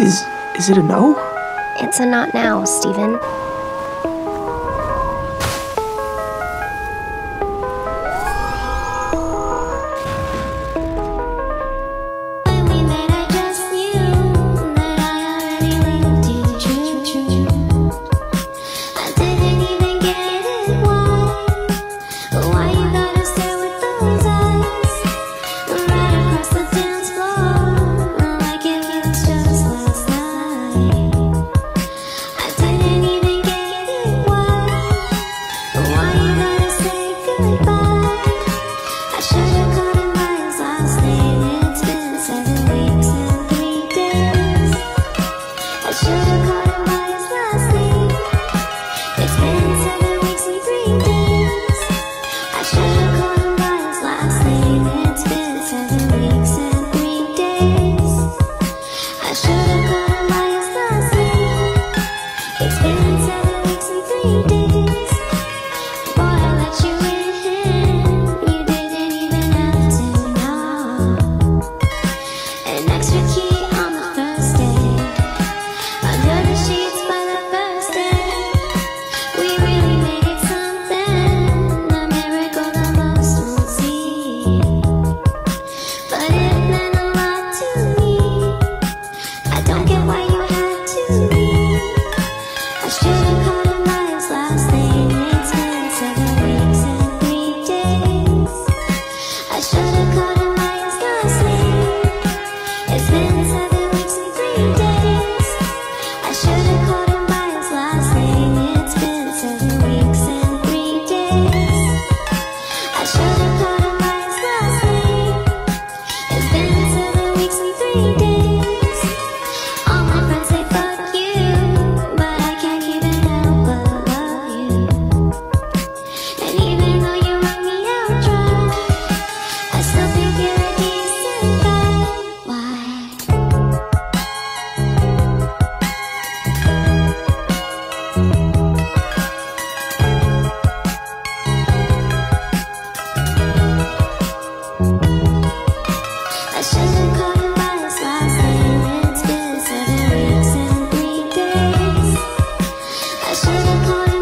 Is is it a no? It's a not now, Stephen. I should've known should have gone